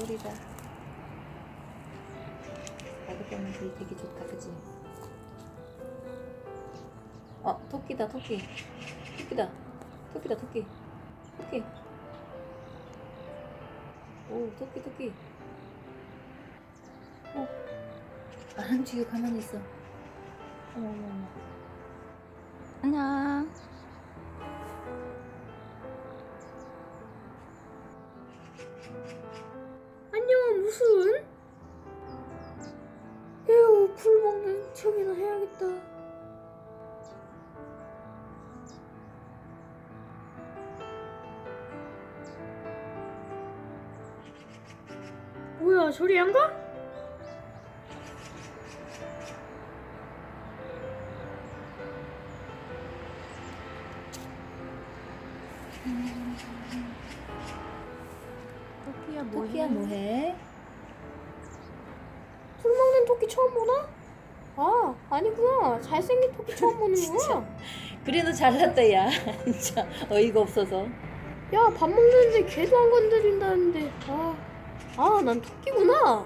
소리다. 가격 때문에 되게, 되게 좋다, 그지? 어, 토끼다, 토끼. 토끼다. 토끼다, 토끼. 토끼. 오, 토끼, 토끼. 어. 안 움직여, 가만히 있어. 어머, 어머, 어머. 안녕. 안녕 뭐야 저리 안 가? 토끼야 토끼야, 뭐해? 풀 먹는 토끼 처음 보나? 아 아니구나 잘생긴 토끼 처음 보는구나. 그래, 너 잘났다, 야. 진짜 어이가 없어서. 야 밥 먹는데 걔도 안 건드린다는데 아, 아, 난 토끼구나.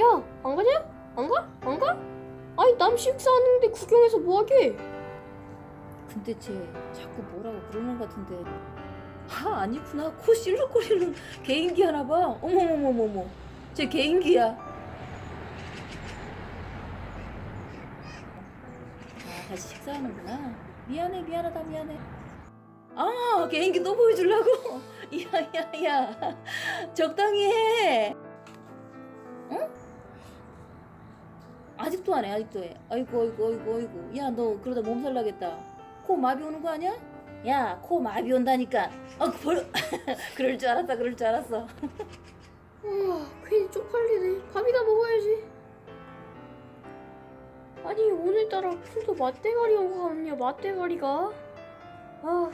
야, 안 가냐? 안 가? 안 가? 아니, 남 식사하는데 구경해서 뭐하게? 근데 쟤 자꾸 뭐라고 그러는 것 같은데. 아, 아니구나. 코 실룩거리는 개인기 하나 봐. 어머머머머머. 쟤 개인기야. 아, 다시 식사하는구나. 미안해, 미안하다, 미안해. 아, 개인기 또 보여주려고? 야, 야, 야. 적당히 해. 응? 아직도 안 해, 아직도 해. 아이고, 아이고, 아이고, 아이고. 야, 너 그러다 몸살 나겠다. 코 마비 오는 거 아니야? 야, 코 마비 온다니까. 어, 벌... 그럴 줄 알았다, 그럴 줄 알았어. 아, 괜히 쪽팔리네. 밥이나 먹어야지. 아니, 오늘따라 풀도 맛대가리가 없냐, 맛대가리가. 아,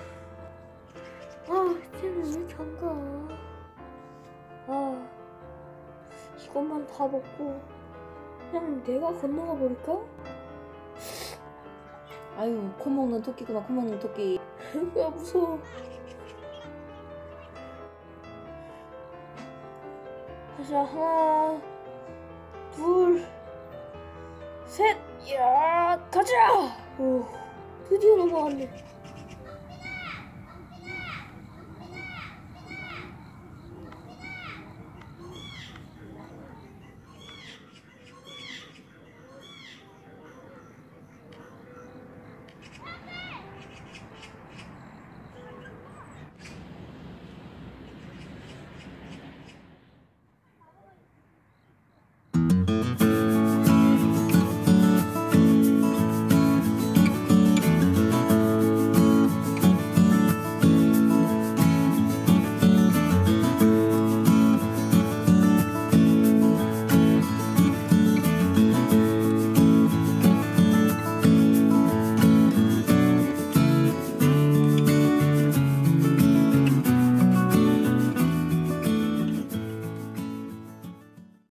아, 쟤는 왜 이렇게 안 가? 아, 이것만 다 먹고, 그냥 내가 건너가 버릴까? 아유, 코 먹는 토끼구만, 코 먹는 토끼. 야, 무서워. 자, 하나, 둘, 셋, 야, 가자! 오, 드디어 넘어갔네.